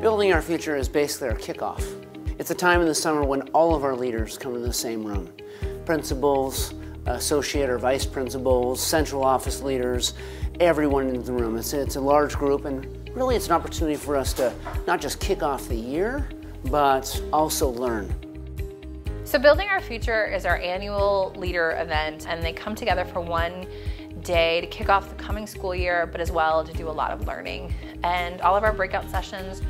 Building Our Future is basically our kickoff. It's a time in the summer when all of our leaders come in the same room. Principals, associate or vice principals, central office leaders, everyone in the room. It's, it's a large group and really it's an opportunity for us to not just kick off the year, but also learn. So Building Our Future is our annual leader event and they come together for one day to kick off the coming school year, but as well to do a lot of learning. And all of our breakout sessions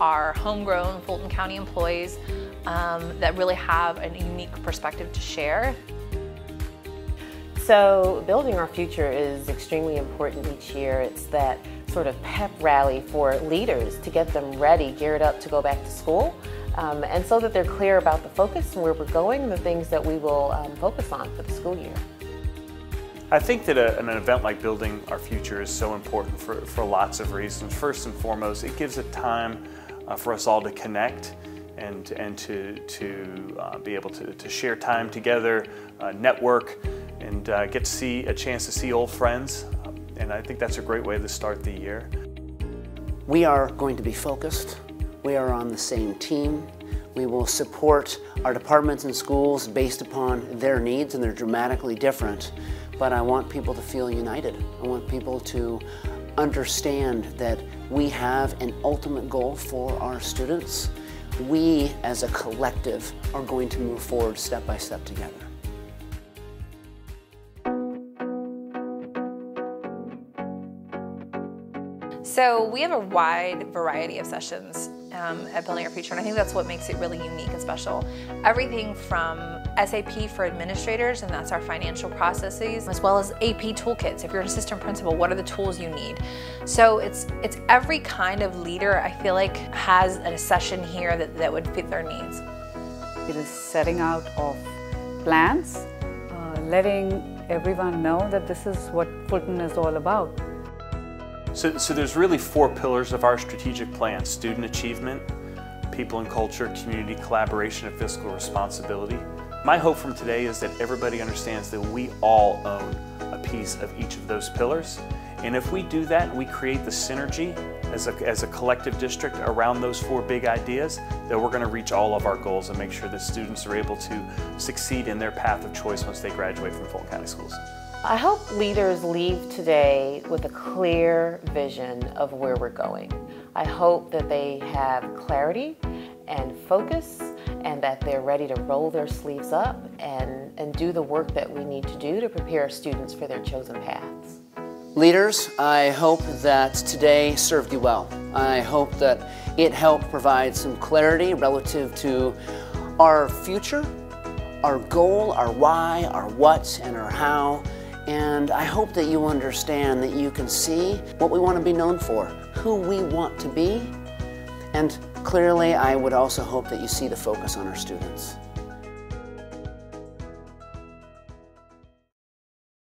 are homegrown Fulton County employees um, that really have a unique perspective to share. So building our future is extremely important each year. It's that sort of pep rally for leaders to get them ready, geared up to go back to school. Um, and so that they're clear about the focus and where we're going and the things that we will um, focus on for the school year. I think that a, an event like Building Our Future is so important for, for lots of reasons. First and foremost, it gives a time uh, for us all to connect and, and to, to uh, be able to, to share time together, uh, network, and uh, get to see a chance to see old friends. Um, and I think that's a great way to start the year. We are going to be focused. We are on the same team. We will support our departments and schools based upon their needs, and they're dramatically different but I want people to feel united. I want people to understand that we have an ultimate goal for our students. We, as a collective, are going to move forward step by step together. So we have a wide variety of sessions um, at Building Our Future, and I think that's what makes it really unique and special. Everything from SAP for administrators, and that's our financial processes, as well as AP toolkits. If you're an assistant principal, what are the tools you need? So it's it's every kind of leader I feel like has a session here that, that would fit their needs. It is setting out of plans, uh, letting everyone know that this is what Fulton is all about. So, so there's really four pillars of our strategic plan, student achievement, people and culture, community collaboration, and fiscal responsibility. My hope from today is that everybody understands that we all own a piece of each of those pillars. And if we do that we create the synergy as a, as a collective district around those four big ideas, that we're going to reach all of our goals and make sure that students are able to succeed in their path of choice once they graduate from Fulton County Schools. I hope leaders leave today with a clear vision of where we're going. I hope that they have clarity and focus and that they're ready to roll their sleeves up and, and do the work that we need to do to prepare students for their chosen paths. Leaders, I hope that today served you well. I hope that it helped provide some clarity relative to our future, our goal, our why, our what, and our how. And I hope that you understand that you can see what we want to be known for, who we want to be, and clearly I would also hope that you see the focus on our students.